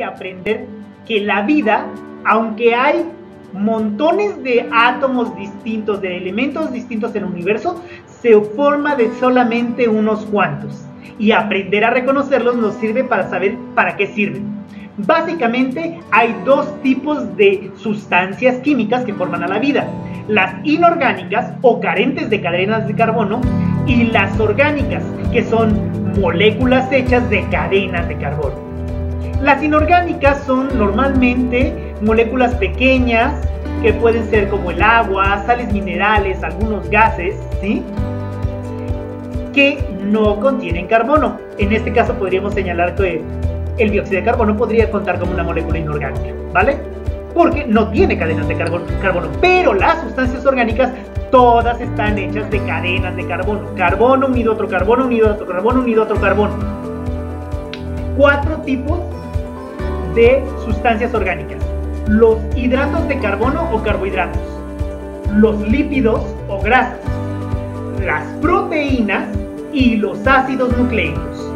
aprender que la vida, aunque hay montones de átomos distintos, de elementos distintos en el universo, se forma de solamente unos cuantos. Y aprender a reconocerlos nos sirve para saber para qué sirven. Básicamente hay dos tipos de sustancias químicas que forman a la vida. Las inorgánicas o carentes de cadenas de carbono y las orgánicas, que son moléculas hechas de cadenas de carbono. Las inorgánicas son normalmente moléculas pequeñas que pueden ser como el agua, sales minerales, algunos gases, ¿sí? Que no contienen carbono. En este caso podríamos señalar que el dióxido de carbono podría contar como una molécula inorgánica, ¿vale? Porque no tiene cadenas de carbono, carbono, pero las sustancias orgánicas todas están hechas de cadenas de carbono. Carbono unido a otro carbono, unido a otro carbono, unido a otro carbono. Cuatro tipos de sustancias orgánicas. Los hidratos de carbono o carbohidratos. Los lípidos o grasas. Las proteínas y los ácidos nucleicos.